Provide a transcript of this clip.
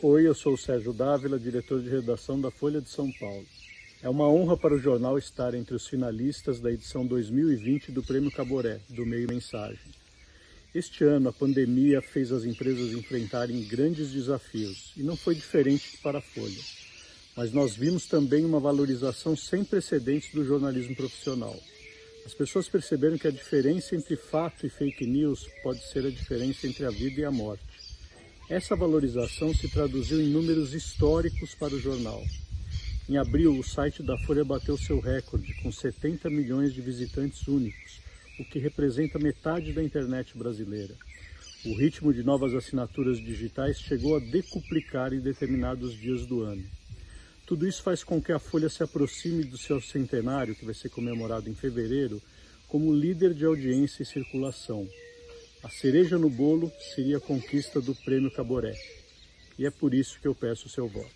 Oi, eu sou o Sérgio Dávila, diretor de redação da Folha de São Paulo. É uma honra para o jornal estar entre os finalistas da edição 2020 do Prêmio Caboré, do Meio Mensagem. Este ano, a pandemia fez as empresas enfrentarem grandes desafios e não foi diferente para a Folha. Mas nós vimos também uma valorização sem precedentes do jornalismo profissional. As pessoas perceberam que a diferença entre fato e fake news pode ser a diferença entre a vida e a morte. Essa valorização se traduziu em números históricos para o jornal. Em abril, o site da Folha bateu seu recorde, com 70 milhões de visitantes únicos, o que representa metade da internet brasileira. O ritmo de novas assinaturas digitais chegou a decuplicar em determinados dias do ano. Tudo isso faz com que a Folha se aproxime do seu centenário, que vai ser comemorado em fevereiro, como líder de audiência e circulação. A cereja no bolo seria a conquista do Prêmio Caboré. E é por isso que eu peço o seu voto.